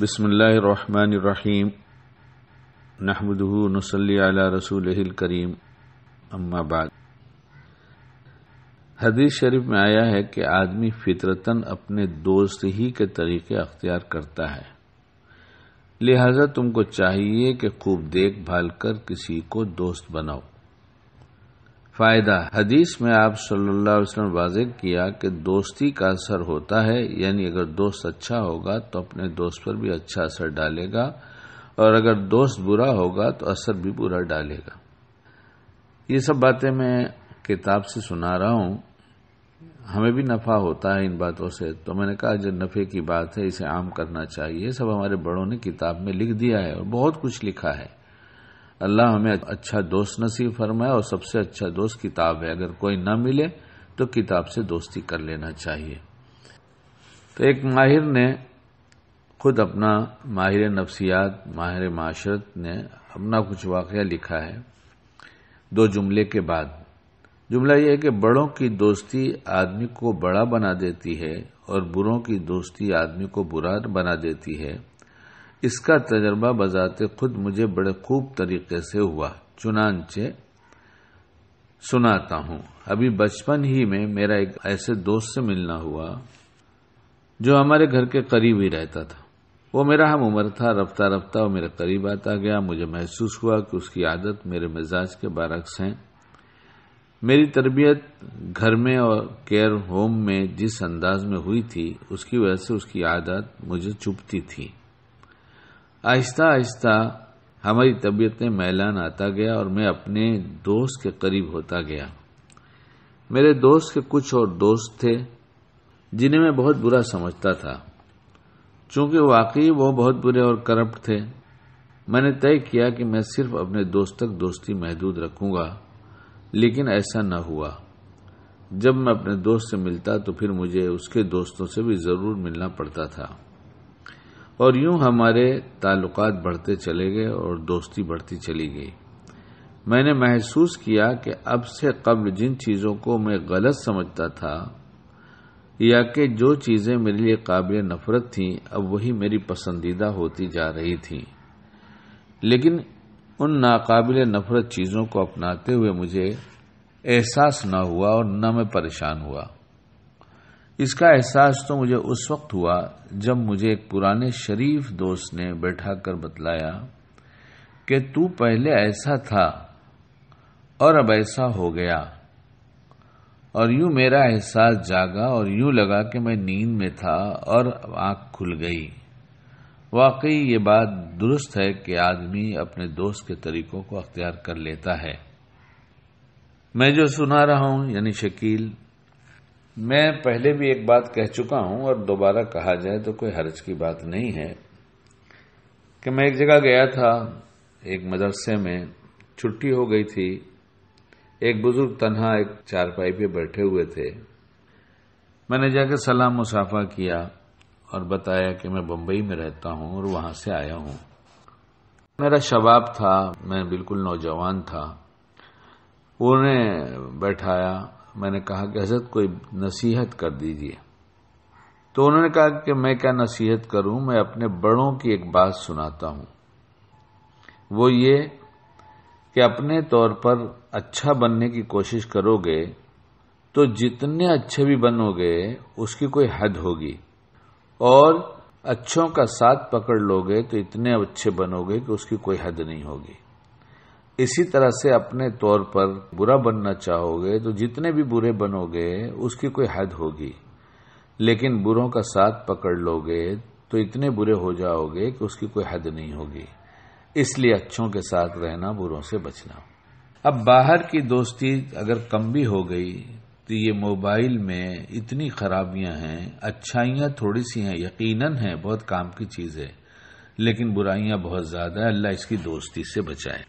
बसमीम नहमदहू नसली अला रसूल करीम। अम्माबाद हदीस शरीफ में आया है कि आदमी फितरतन अपने दोस्त ही के तरीके अख्तियार करता है। लिहाजा तुमको चाहिए कि खूब देखभाल कर किसी को दोस्त बनाओ। फ़ायदा। हदीस में आप सल्लल्लाहु अलैहि वसल्लम वाजे किया कि दोस्ती का असर होता है, यानी अगर दोस्त अच्छा होगा तो अपने दोस्त पर भी अच्छा असर डालेगा, और अगर दोस्त बुरा होगा तो असर भी बुरा डालेगा। ये सब बातें मैं किताब से सुना रहा हूँ। हमें भी नफा होता है इन बातों से। तो मैंने कहा, जो नफे की बात है, इसे आम करना चाहिए। सब हमारे बड़ों ने किताब में लिख दिया है और बहुत कुछ लिखा है। अल्लाह हमें अच्छा दोस्त नसीब फरमाए और सबसे अच्छा दोस्त किताब है। अगर कोई न मिले तो किताब से दोस्ती कर लेना चाहिए। तो एक माहिर ने खुद अपना माहिर नफ्सियात, माहिर माशरत ने अपना कुछ वाकया लिखा है। दो जुमले के बाद। जुमला यह है कि बड़ों की दोस्ती आदमी को बड़ा बना देती है और बुरों की दोस्ती आदमी को बुरा बना देती है। इसका तजर्बा बजाते खुद मुझे बड़े खूब तरीके से हुआ। चुनानचे सुनाता हूँ। अभी बचपन ही में मेरा एक ऐसे दोस्त से मिलना हुआ, जो हमारे घर के करीब ही रहता था। वो मेरा हम उम्र था, रफ्ता रफ्ता वो मेरे करीब आता गया। मुझे महसूस हुआ कि उसकी आदत मेरे मिजाज के बारक्स हैं। मेरी तरबियत घर में और केयर होम में जिस अंदाज में हुई थी, उसकी वजह से उसकी आदत मुझे चुपती थी। आहिस्ता आहिस्ता हमारी तबीयत में मैलान आता गया और मैं अपने दोस्त के करीब होता गया। मेरे दोस्त के कुछ और दोस्त थे, जिन्हें मैं बहुत बुरा समझता था। चूँकि वाकई वो बहुत बुरे और करप्ट थे, मैंने तय किया कि मैं सिर्फ़ अपने दोस्त तक दोस्ती महदूद रखूँगा, लेकिन ऐसा न हुआ। जब मैं अपने दोस्त से मिलता तो फिर मुझे उसके दोस्तों से भी ज़रूर मिलना पड़ता था। और यूँ हमारे ताल्लुकात बढ़ते चले गए और दोस्ती बढ़ती चली गई। मैंने महसूस किया कि अब से कबल जिन चीज़ों को मैं गलत समझता था, या कि जो चीज़ें मेरे लिए काबिल नफरत थीं, अब वही मेरी पसंदीदा होती जा रही थीं। लेकिन उन नाकाबिल नफरत चीज़ों को अपनाते हुए मुझे एहसास न हुआ और न मैं परेशान हुआ। इसका एहसास तो मुझे उस वक्त हुआ जब मुझे एक पुराने शरीफ दोस्त ने बैठा कर बतलाया कि तू पहले ऐसा था और अब ऐसा हो गया और यूँ मेरा एहसास जागा और यूँ लगा कि मैं नींद में था और आँख खुल गई। वाकई ये बात दुरुस्त है कि आदमी अपने दोस्त के तरीकों को अख्तियार कर लेता है। मैं जो सुना रहा हूँ, यानी शकील मैं पहले भी एक बात कह चुका हूँ और दोबारा कहा जाए तो कोई हर्ज की बात नहीं है कि मैं एक जगह गया था, एक मदरसे में, छुट्टी हो गई थी, एक बुज़ुर्ग तन्हा एक चारपाई पे बैठे हुए थे। मैंने जाकर सलाम मुसाफा किया और बताया कि मैं बंबई में रहता हूँ और वहाँ से आया हूँ। मेरा शबाब था, मैं बिल्कुल नौजवान था। उन्हें बैठाया मैंने कहा कि हज़रत, कोई नसीहत कर दीजिए। तो उन्होंने कहा कि मैं क्या नसीहत करूँ? मैं अपने बड़ों की एक बात सुनाता हूँ। वो ये कि अपने तौर पर अच्छा बनने की कोशिश करोगे तो जितने अच्छे भी बनोगे, उसकी कोई हद होगी। और अच्छों का साथ पकड़ लोगे तो इतने अच्छे बनोगे कि उसकी कोई हद नहीं होगी। इसी तरह से अपने तौर पर बुरा बनना चाहोगे तो जितने भी बुरे बनोगे, उसकी कोई हद होगी। लेकिन बुरों का साथ पकड़ लोगे तो इतने बुरे हो जाओगे कि उसकी कोई हद नहीं होगी। इसलिए अच्छों के साथ रहना, बुरों से बचना। अब बाहर की दोस्ती अगर कम भी हो गई तो ये मोबाइल में इतनी खराबियाँ हैं, अच्छाइयाँ थोड़ी सी हैं, यकीनन है, बहुत काम की चीज़ है, लेकिन बुराइयाँ बहुत ज़्यादा है, अल्लाह इसकी दोस्ती से बचाए।